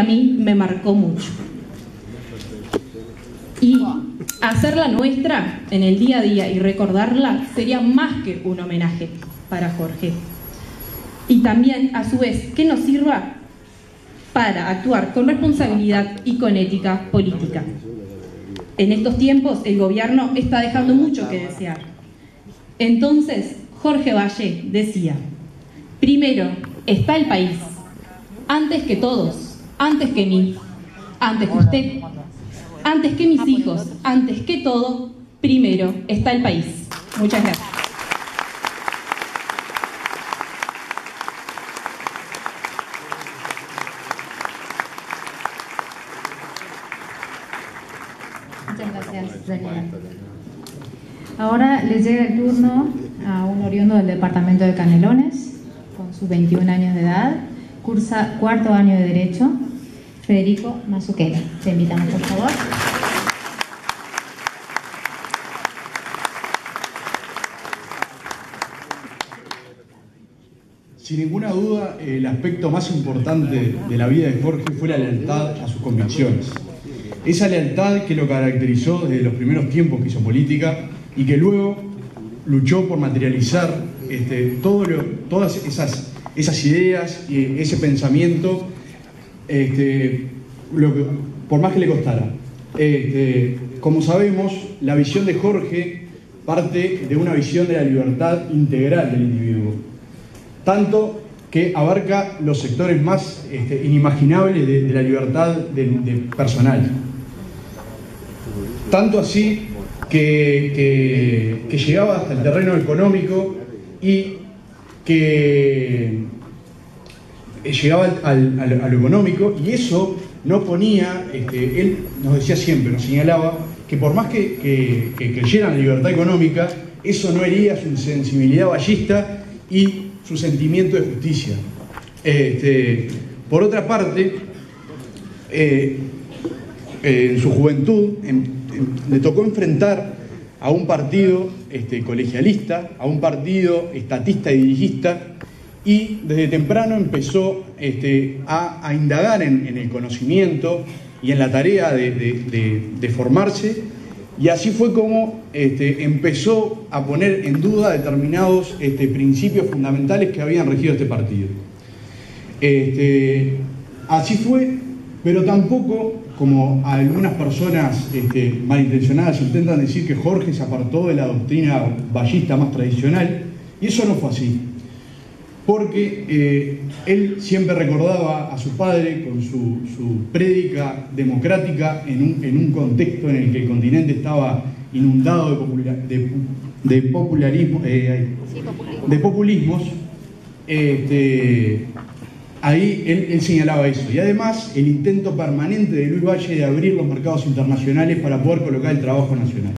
a mí me marcó mucho. Y hacerla nuestra en el día a día y recordarla sería más que un homenaje para Jorge. Y también, a su vez, que nos sirva para actuar con responsabilidad y con ética política. En estos tiempos el gobierno está dejando mucho que desear. Entonces, Jorge Valle decía, primero está el país, antes que todos, antes que mí, antes que usted, antes que mis hijos, antes que todo, primero está el país. Muchas gracias. Muchas gracias, Daniela. Ahora le llega el turno a un oriundo del departamento de Canelones, con sus 21 años de edad, cursa cuarto año de Derecho, Federico Mazuquela. Te invitamos, por favor. Sin ninguna duda, el aspecto más importante de la vida de Jorge fue la lealtad a sus convicciones. Esa lealtad que lo caracterizó desde los primeros tiempos que hizo política y que luego luchó por materializar este, todo lo- todas esas, esas ideas y ese pensamiento, este, por más que le costara. Este, como sabemos, la visión de Jorge parte de una visión de la libertad integral del individuo tanto que abarca los sectores más este, inimaginables de, la libertad personal. Tanto así que, llegaba hasta el terreno económico y que llegaba al- a lo económico y eso no ponía, este, él nos decía siempre, nos señalaba, que por más que, que, que creyeran en libertad económica, eso no hería su sensibilidad ballista y su sentimiento de justicia. Este, por otra parte, eh, eh, en su juventud en- en- le tocó enfrentar a un partido este, colegialista, a un partido estatista y dirigista, y desde temprano empezó este, a, indagar en, el conocimiento y en la tarea de, formarse, y así fue como este, empezó a poner en duda determinados este, principios fundamentales que habían regido este partido. Así fue, pero tampoco, como algunas personas malintencionadas intentan decir que Jorge se apartó de la doctrina ballista más tradicional, y eso no fue así. Porque eh, él siempre recordaba a su padre con su, su prédica democrática en un, en un contexto en el que el continente estaba inundado de, popula- de- de popularismo, eh, de populismos, este, ahí él, él señalaba eso. Y además el intento permanente de Luis Valle de abrir los mercados internacionales para poder colocar el trabajo nacional.